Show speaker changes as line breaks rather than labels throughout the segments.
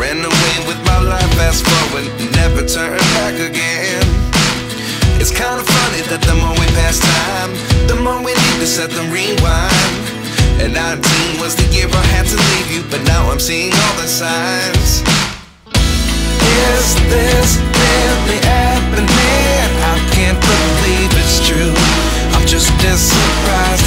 ran away with my life, fast forward, never turn back again. It's kinda funny that the more we pass time, the more we need to set them rewind. And 19 was the year I had to leave you, but now I'm seeing all the signs. Is this really happening? I can't believe it's true. I'm just as surprised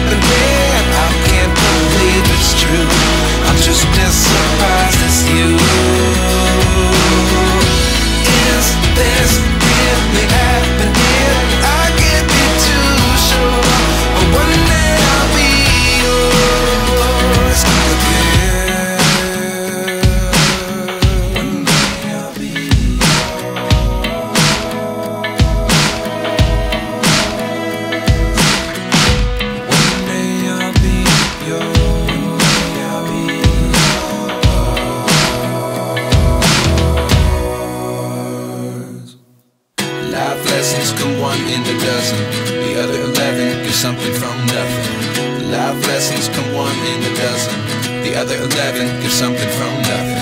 Seven get something from nothing.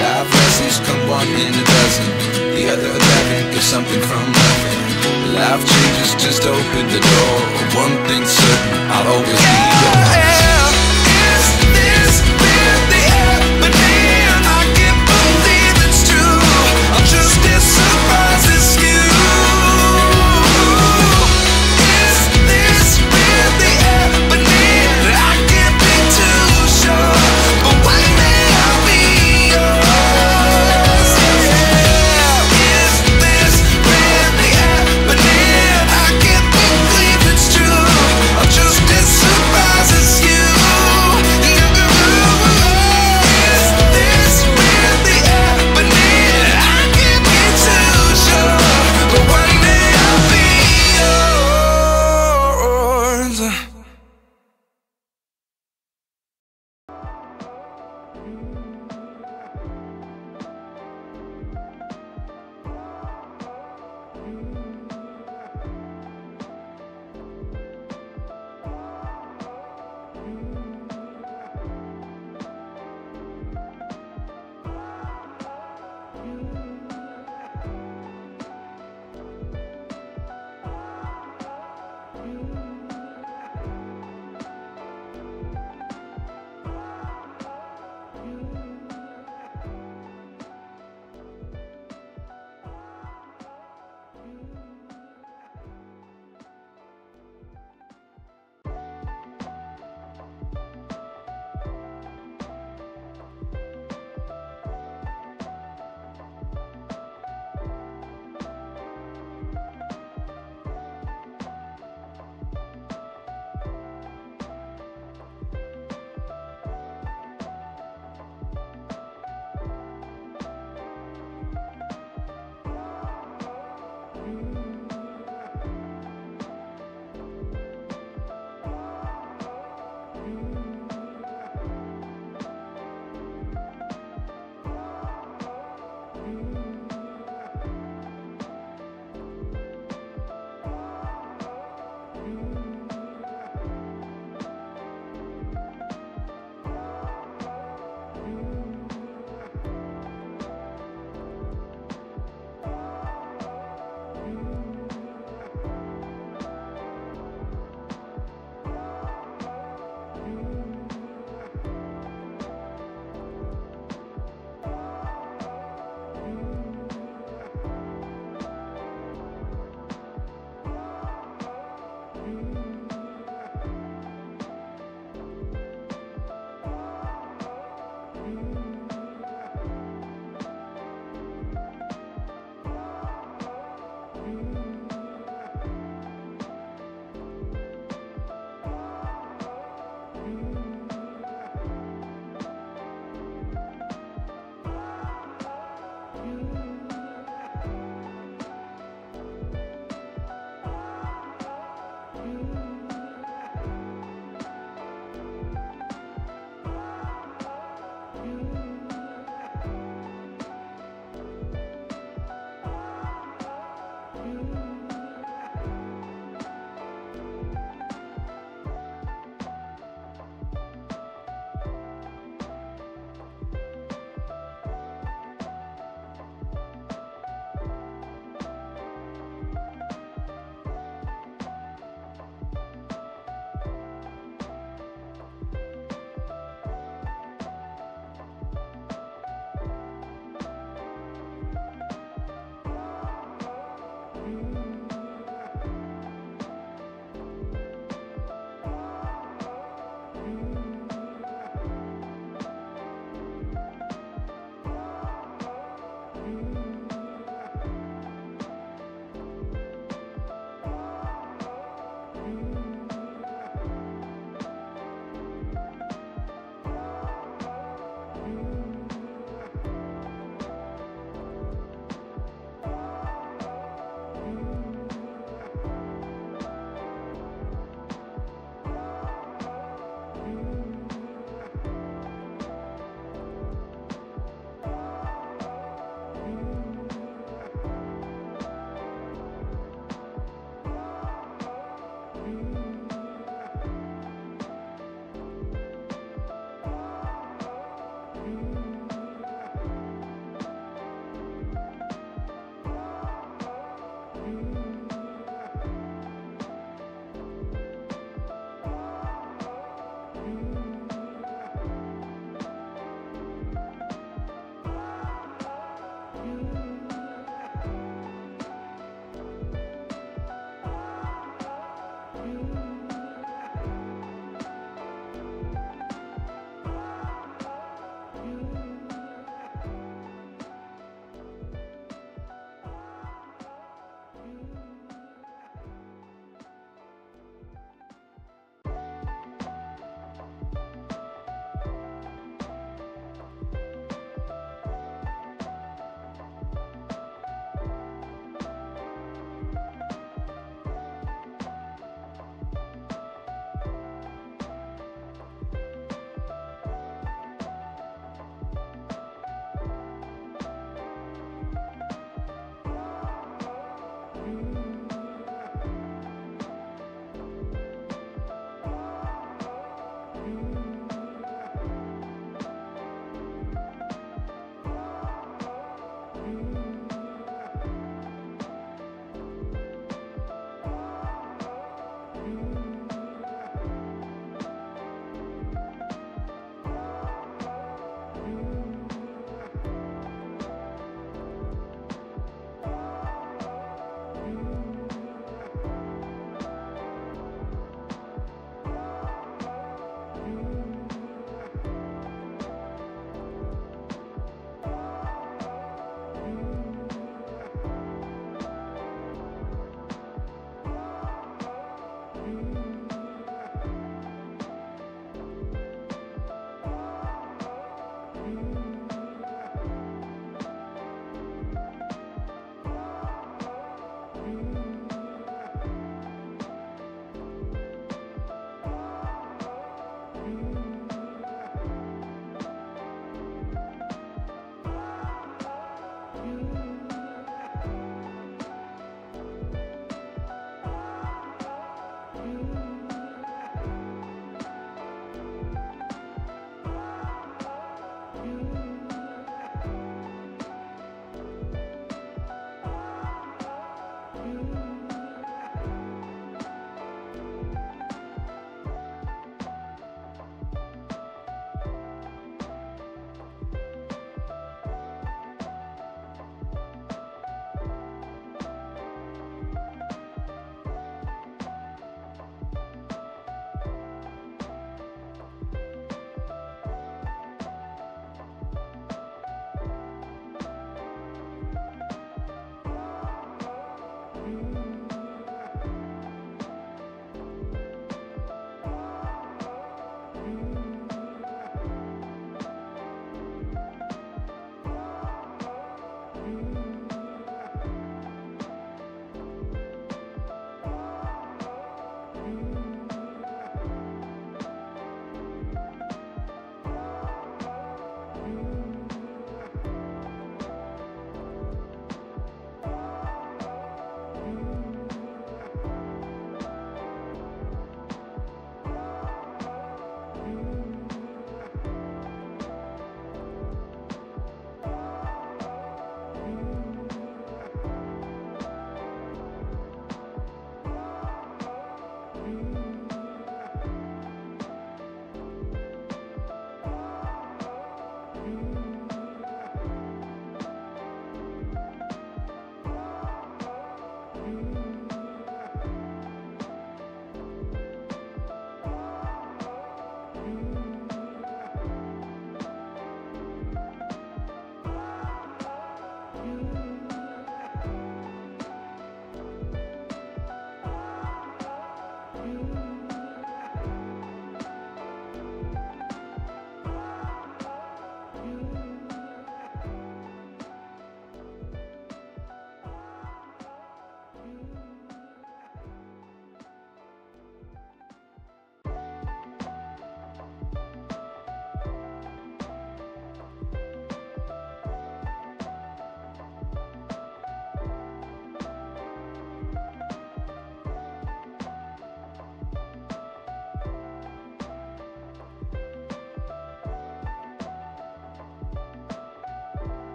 Live lessons come one in a dozen. The other 11 get something from nothing. Life changes, just open the door. One thing's certain, I'll always be yours.